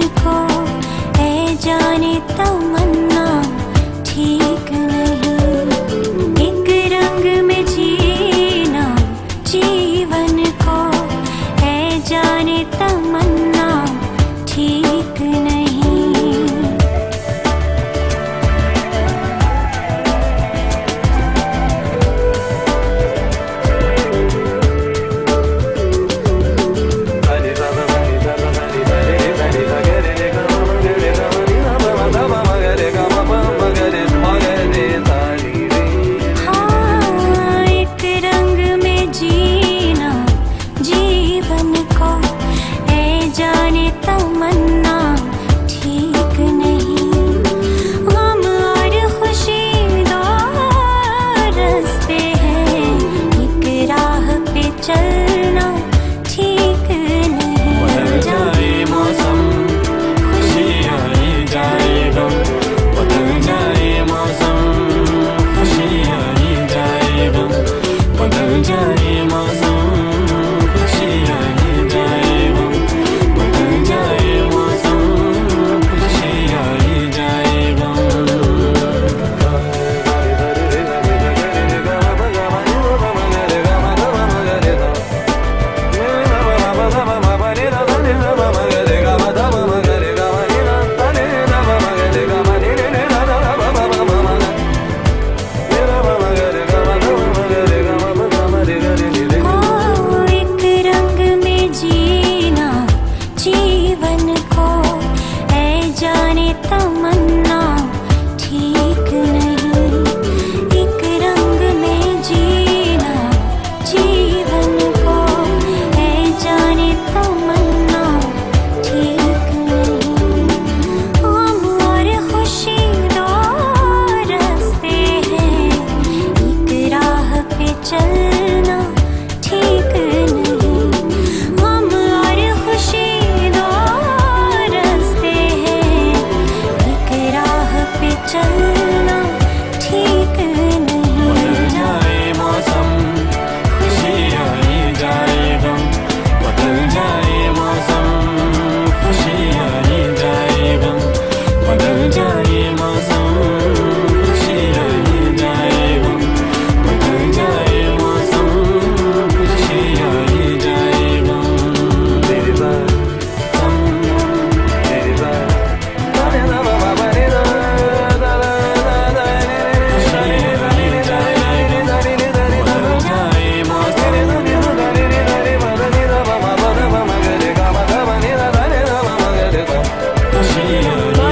को, ए जाने ठीक नहीं। एक रंग में जीना, जीवन को, ए जाने तमन्ना, ठीक नहीं। 看着你 Cheer.